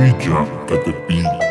We jump at the beat.